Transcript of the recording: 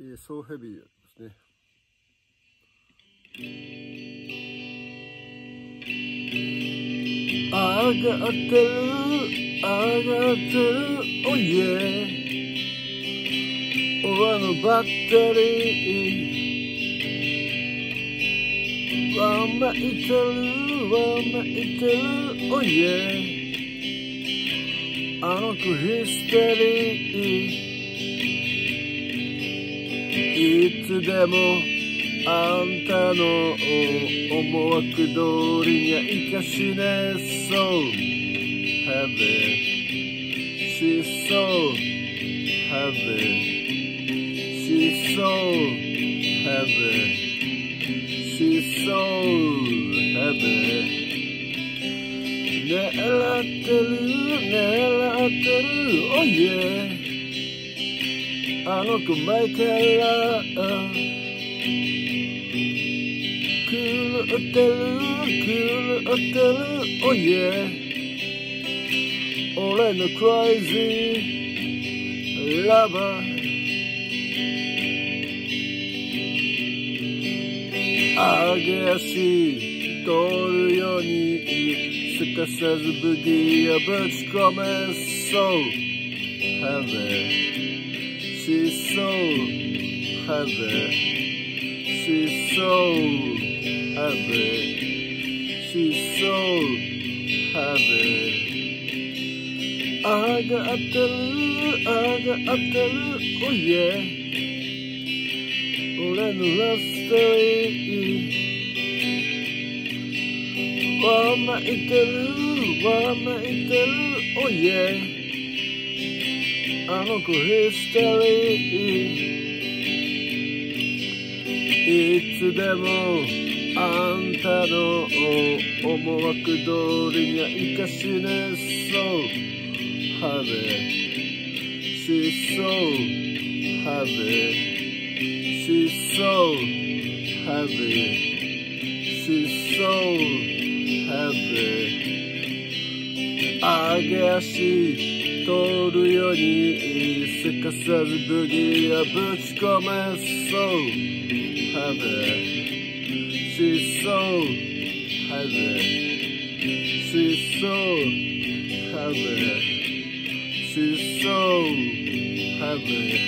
えー、ソーヘビーですね。上がってる、上がってる、おいえ。俺のバッテリー。わまいてる、わまいてる、おいえ。あの子ヒステリー。いつでもあんたの思惑通りにはいかしねそう Have it She's so Have it She's so Have it She's so Have it 狙ってる狙ってる Oh yeah あの子前から狂ってる狂ってる Oh yeah 俺の crazy lover 上げ足通るようにすかさずブギーをぶち込めそう。Have it She's so heavy. She's so heavy. She's so heavy. 上がってる、上がってる、oh yeah. 俺のラストリー。わまいてる、わまいてる、oh yeah. あの子ヒステリーいつでもあんたの思惑通りに生かしねえそうハゼしソうハゼしソうハゼしソうハゼ上げ足。るように見透かさずブギーやぶち込めそう Have it She's so Have She's so Have She's so Have